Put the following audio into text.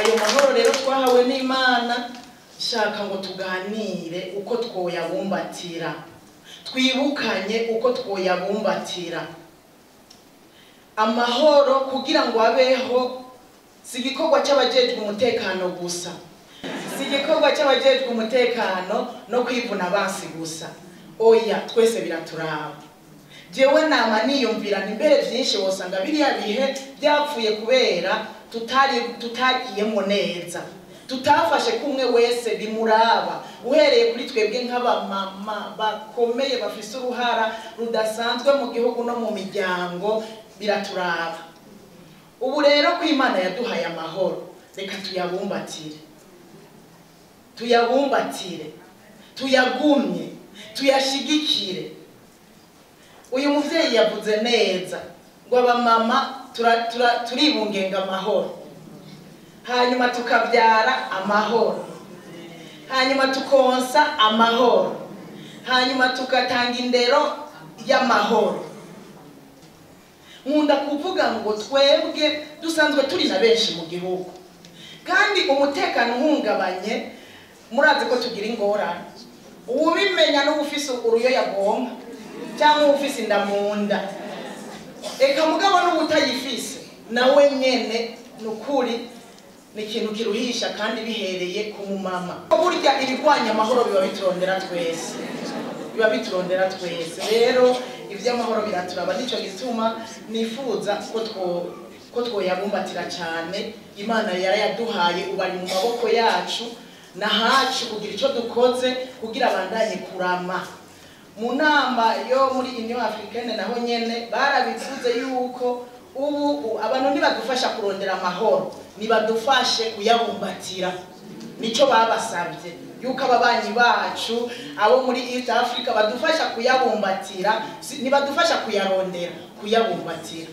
mahoro rero twahawe n'imana shaka ngo tuganire uko twoyabumbatira. Twibukanye uko twoyabumbatira. Amahoro kugira ngo abeho si igikorwa cy'abajejwe umutekano gusa. Si igikorwa cy'abajejwe umutekano no kwivuna abansi gusa. Oya twese biraturaba. Jewe nama niyumvira nti mbere byinshi wosanga biriya bihe byapfuye kubera tutari tutagiyemo neza. Tutafashe kumwe wese bimuraba. Uhereye kuri twebwe nk'abamama bakomeye bafise uruhara rudasanzwe mu gihugu no mu miryango biraturaba. Ubu rero ko imana yaduhaye amahoro reka tuyabumbatire. Tuyabumbatire. Tuyagumye. Tuyashigikire. Uyu muvyeyi yavuze neza. Ngo abamama tura- tura- turibungenga amahoro. Hanyuma tukabyara amahoro. Hanyuma tukonsa amahoro. Hanyuma tugatanga indero y'amahoro. Nkunda kuvuga ngo twebwe dusanzwe turi na benshi mu gihugu. Kandi umutekano uhungabanye murazi ko tugira ingorane. Uwubimenya n'ubufise uruyoya bwonka cyangwa ubufise inda mu nda. Reka mugabo n'ubutayifise nawe nyene ni ukuri ni ikintu kiruhisha kandi bihereye ku mumama. Burya ibigwanya amahoro biba biturondera twese. Biba biturondera twese. Rero iby'amahoro biraturaba. Nicyo gituma nifuza ko two ko twoyabumbatira cyane imana yarayaduhaye ubu ari mu maboko yacu. Nahacu kugira icyo dukoze kugira abandanye kurama. Mu nama yo muri union africaine naho nyene barabivuze yuko ubu abantu ntibadufasha kurondera amahoro nibadufashe kuyabumbatira nico babasabye yuko ababanyi bacu abo muri east africa badufasha kuyabumbatira ntibadufasha kuyarondera kuyabumbatira